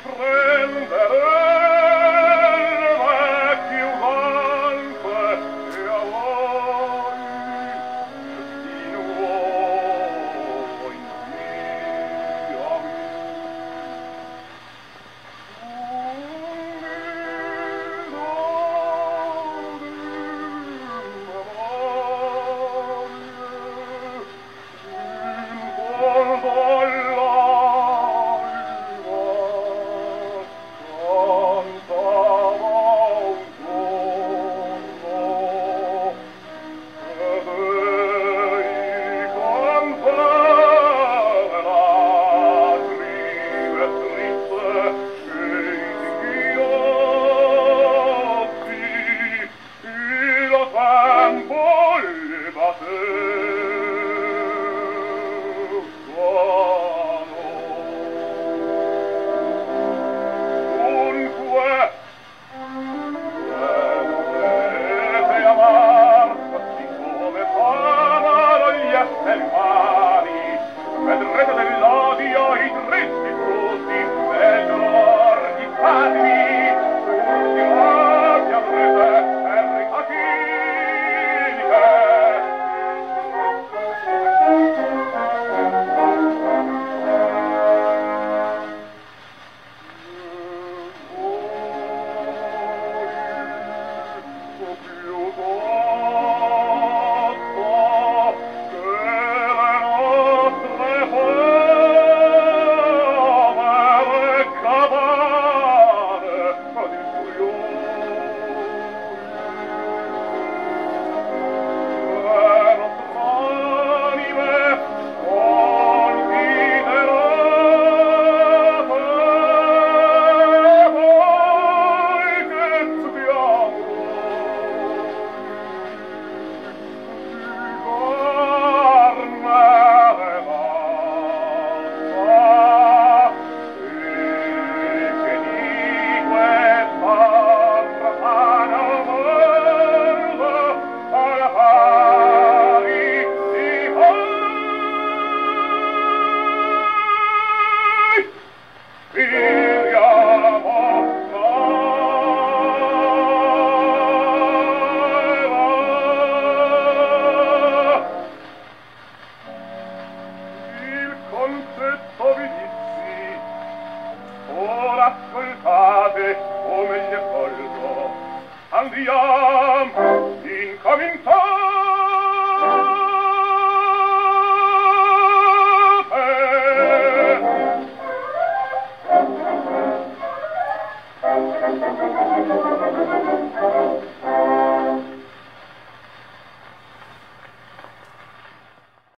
près Waffen. ascoltate come gli accolgo andiamo incominciamo